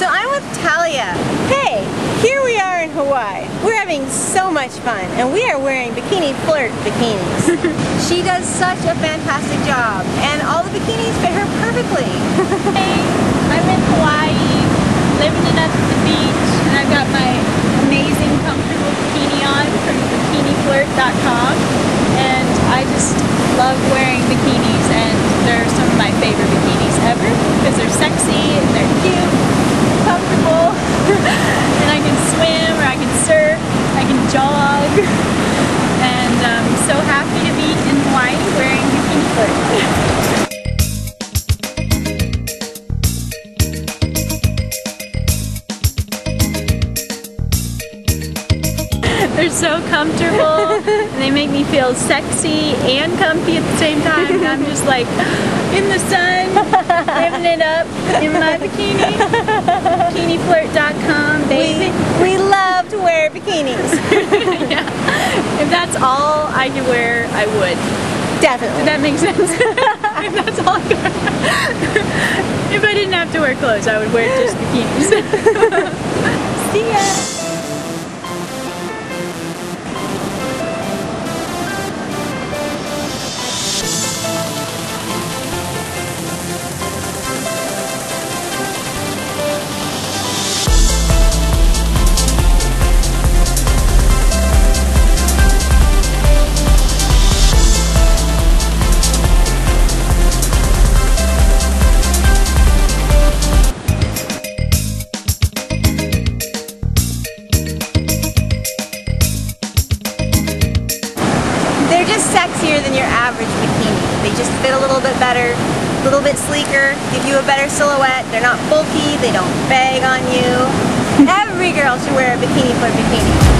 So I'm with Talia. Hey, here we are in Hawaii. We're having so much fun and we are wearing Bikini Flirt bikinis. she does such a fantastic job and all the bikinis fit her perfectly. hey, I'm in Hawaii, living it up at the beach, and I've got my amazing comfortable bikini on from bikiniflirt.com and I just love wearing They're so comfortable and they make me feel sexy and comfy at the same time. And I'm just like in the sun, living it up in my bikini. Bikiniflirt.com, baby. We, we love to wear bikinis. yeah. If that's all I could wear, I would. Definitely. Does that make sense? if that's all I could wear. If I didn't have to wear clothes, I would wear just bikinis. See ya! Sexier than your average bikini. They just fit a little bit better, a little bit sleeker, give you a better silhouette. They're not bulky, they don't bag on you. Every girl should wear a Bikini for a bikini.